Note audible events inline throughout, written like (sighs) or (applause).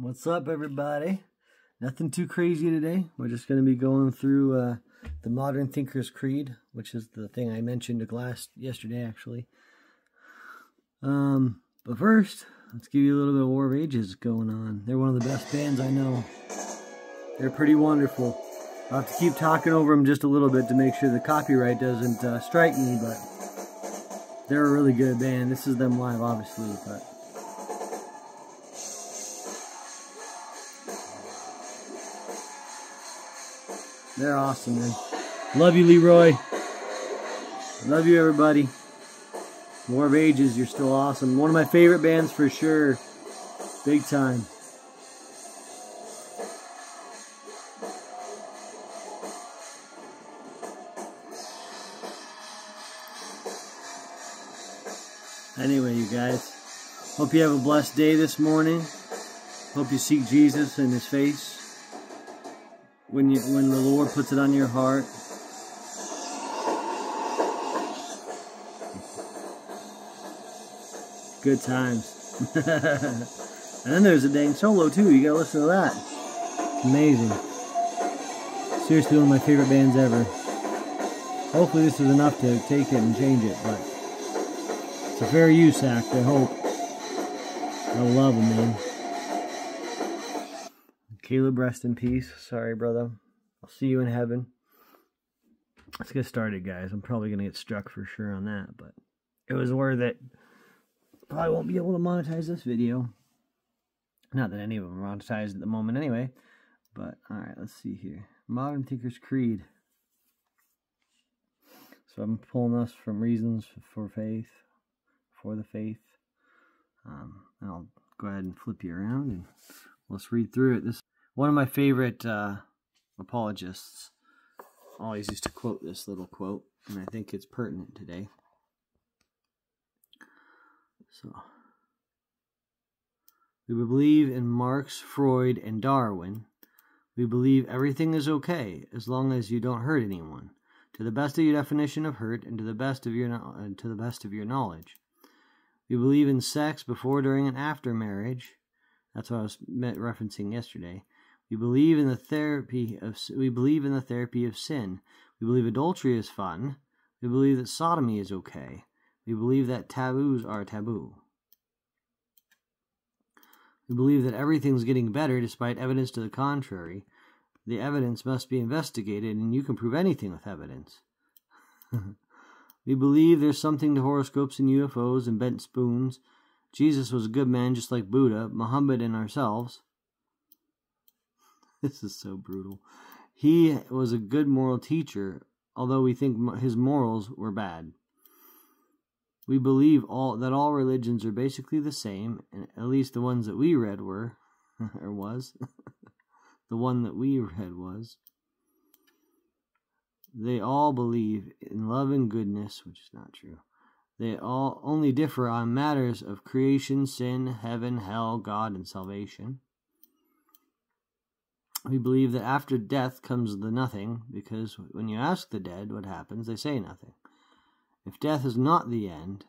What's up, everybody? Nothing too crazy today. We're just going to be going through uh, the Modern Thinker's Creed, which is the thing I mentioned to Glass yesterday, actually. Um, but first, let's give you a little bit of War of Ages going on. They're one of the best bands I know. They're pretty wonderful. I'll have to keep talking over them just a little bit to make sure the copyright doesn't uh, strike me, but they're a really good band. This is them live, obviously, but they're awesome, man. Love you, Leroy. Love you, everybody. War of Ages, you're still awesome. One of my favorite bands for sure. Big time. Anyway, you guys, hope you have a blessed day this morning. Hope you seek Jesus in His face when you when the Lord puts it on your heart. Good times. (laughs) and then there's a dang solo too. You gotta listen to that. Amazing. Seriously, one of my favorite bands ever. Hopefully, this is enough to take it and change it, but. It's a fair use act, I hope. I love them, man. Caleb, rest in peace. Sorry, brother. I'll see you in heaven. Let's get started, guys. I'm probably going to get struck for sure on that, but it was worth it. Probably won't be able to monetize this video. Not that any of them are monetized at the moment anyway. But, alright, let's see here. Modern Thinker's Creed. So I'm pulling this from Reasons for Faith for the faith. Um, I'll go ahead and flip you around and let's read through it. This one of my favorite uh, apologists always used to quote this little quote, and I think it's pertinent today. So, we believe in Marx, Freud, and Darwin. We believe everything is okay as long as you don't hurt anyone, to the best of your definition of hurt, and to the best of your uh, to the best of your knowledge. We believe in sex before, during, and after marriage. That's what I was referencing yesterday. We believe in the therapy of we believe in the therapy of sin. We believe adultery is fun. We believe that sodomy is okay. We believe that taboos are taboo. We believe that everything's getting better despite evidence to the contrary. The evidence must be investigated, and you can prove anything with evidence. (laughs) We believe there's something to horoscopes and UFOs and bent spoons. Jesus was a good man just like Buddha, Muhammad, and ourselves. (laughs) This is so brutal. He was a good moral teacher, although we think his morals were bad. We believe all that all religions are basically the same, and at least the ones that we read were, (laughs) or was. (laughs) the one that we read was. They all believe in love and goodness, which is not true. They all only differ on matters of creation, sin, heaven, hell, God, and salvation. We believe that after death comes the nothing, because when you ask the dead what happens, they say nothing. If death is not the end,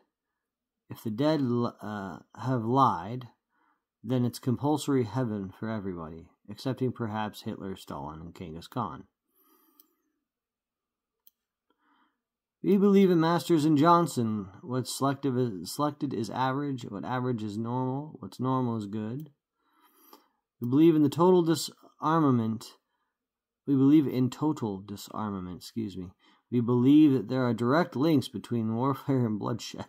if the dead uh, have lied, then it's compulsory heaven for everybody, excepting perhaps Hitler, Stalin, and Genghis Khan. We believe in Masters and Johnson. What's selective is, selected is average. What average is normal. What's normal is good. We believe in the total disarmament. We believe in total disarmament, excuse me. We believe that there are direct links between warfare and bloodshed.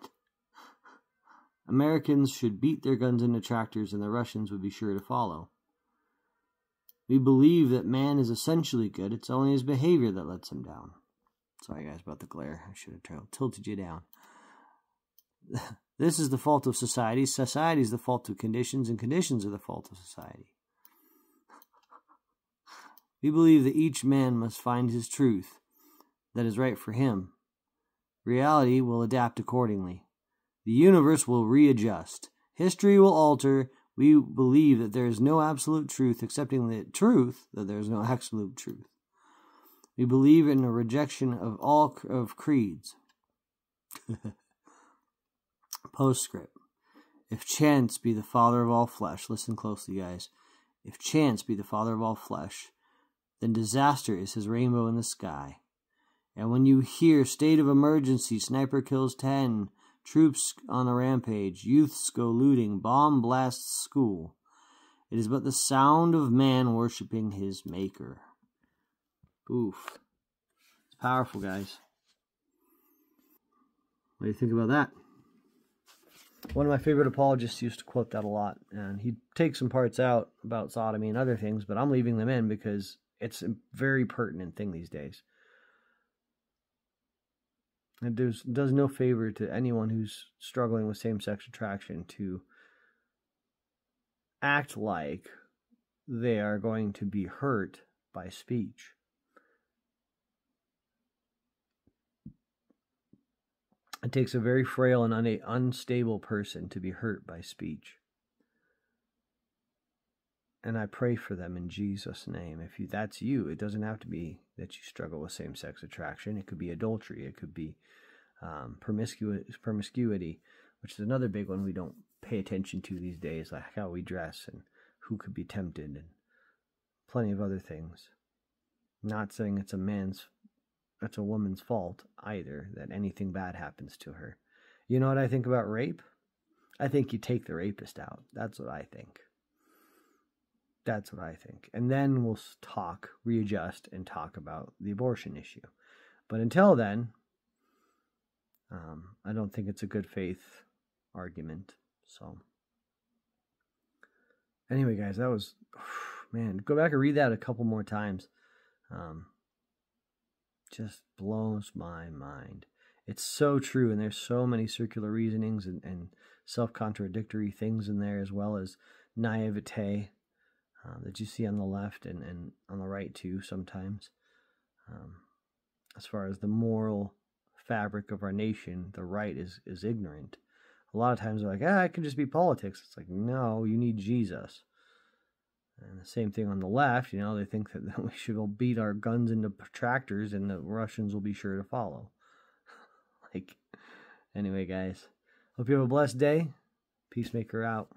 (laughs) Americans should beat their guns into tractors and the Russians would be sure to follow. We believe that man is essentially good, it's only his behavior that lets him down. Sorry, guys, about the glare. I should have tilted you down. (laughs) this is the fault of society. Society is the fault of conditions, and conditions are the fault of society. We believe that each man must find his truth that is right for him. Reality will adapt accordingly. The universe will readjust. History will alter. We believe that there is no absolute truth, accepting the truth that there is no (laughs) absolute truth. We believe in a rejection of all of creeds. (laughs) Postscript. If chance be the father of all flesh, listen closely, guys. If chance be the father of all flesh, then disaster is his rainbow in the sky. And when you hear state of emergency, sniper kills 10, troops on a rampage, youths go looting, bomb blasts school, it is but the sound of man worshiping his maker. Oof. It's powerful, guys. What do you think about that? One of my favorite apologists used to quote that a lot, and he'd take some parts out about sodomy and other things, but I'm leaving them in because it's a very pertinent thing these days. It does, does no favor to anyone who's struggling with same sex attraction to act like they are going to be hurt by speech. It takes a very frail and un- unstable person to be hurt by speech. And I pray for them in Jesus' name. If you, that's you, it doesn't have to be that you struggle with same sex attraction. It could be adultery. It could be um, promiscuity, promiscuity, which is another big one we don't pay attention to these days, like how we dress and who could be tempted and plenty of other things. Not saying it's a man's that's a woman's fault either that anything bad happens to her. You know what I think about rape? I think you take the rapist out. That's what I think. That's what I think. And then we'll talk, readjust, and talk about the abortion issue. But until then, um, I don't think it's a good faith argument. So, anyway, guys, that was (sighs) man. Go back and read that a couple more times. Um, just blows my mind. It's so true, and there's so many circular reasonings and, and self contradictory things in there, as well as naivete uh, that you see on the left and, and on the right, too, sometimes. Um, as far as the moral fabric of our nation, the right is, is ignorant. A lot of times they're like, ah, it can just be politics. It's like, no, you need Jesus. And the same thing on the left, you know, they think that (laughs) we should go beat our guns into tractors and the Russians will be sure to follow. (laughs) like, anyway, guys, hope you have a blessed day. Peacemaker out.